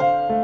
you